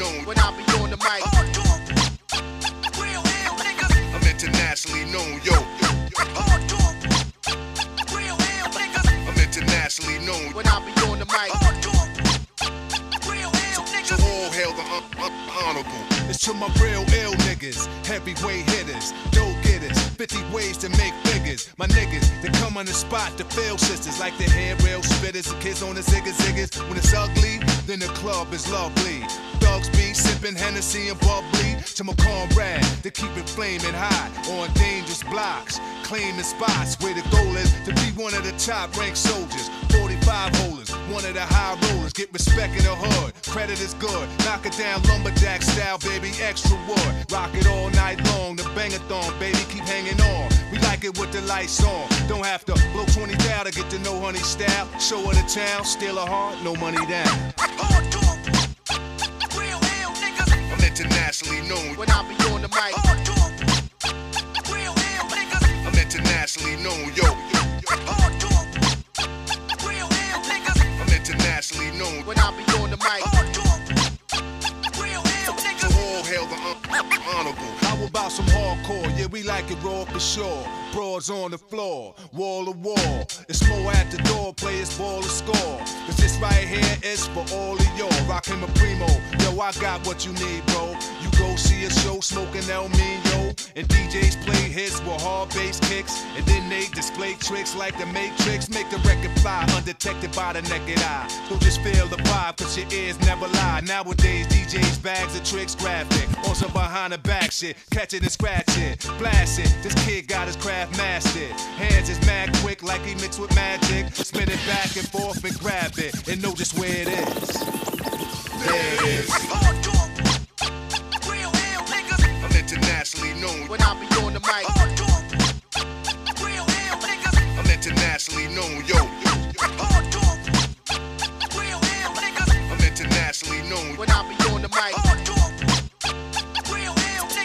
known when I be on the mic. I'm internationally known, yo. I'm internationally known when I be on the mic. So all hail the un- un- honorable. It's to my real ill niggas, heavyweight hitters, dope getters, 50 ways to make figures. My niggas, they come on the spot to fail sisters like the head rail spitters, and kids on the ziggas ziggas. When it's ugly, then the club is lovely. Dogs be sipping Hennessy and bubbly to my comrade. They keep it flaming hot on dangerous blocks, claiming spots where the goal is to be one of the top ranked soldiers. 45 holders, one of the high rollers. Get respect in the hood, credit is good. Knock it down lumberjack style, baby, extra wood. Rock it all night long, the bangathon, baby, keep hanging on. We like it with the lights on. Don't have to blow 20 down to get to know honey style. Show her the town, steal her heart, no money down. I'm internationally known when I be on the mic. I'm internationally known, Some hardcore? Yeah, we like it raw for sure. Broads on the floor, wall to wall. It's more at the door, players ball to score. Cause this right here is for all of y'all. Rockin' my primo. Yo, I got what you need, bro. Go see a show smoking El Mino. And DJs play hits with hard bass kicks. And then they display tricks like the Matrix. Make the record fly undetected by the naked eye. So just feel the vibe, cause your ears never lie. Nowadays, DJs bags of tricks graphic. Some behind the back shit. Catch it and scratch it. Blast it. This kid got his craft mastered. Hands is mad quick like he mixed with magic. Spin it back and forth and grab it. And know just where it is. Internationally known when I be on the mic. real hell niggas, I'm internationally known, yo. real hell niggas, I'm internationally known when I be on the mic.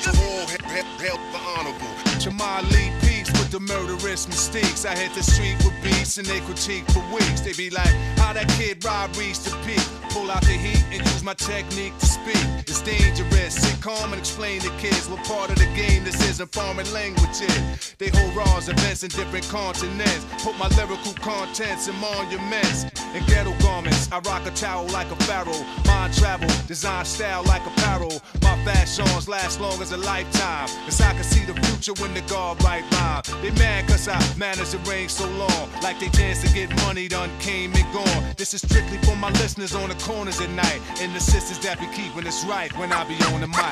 So all hail, hail, hail the honorable. Jamal Lee peace with the murderous mistakes. I hit the street with beats and they critique for weeks. They be like, how that kid Ra reached the peak. Pull out the heat and use my technique to speak. It's dangerous. Calm and explain to kids what part of the game this is in foreign languages. They hold raws events in different continents. Put my lyrical contents in monuments and ghetto garments. I rock a towel like a pharaoh. Mind travel, design style like apparel. My fashions last long as a lifetime. Cause I can see the future when the guard right rhyme. They mad cause I managed to reign so long. Like they chance to get money done came and gone. This is strictly for my listeners on the corners at night. And the sisters that be keeping us right when I be on the mic.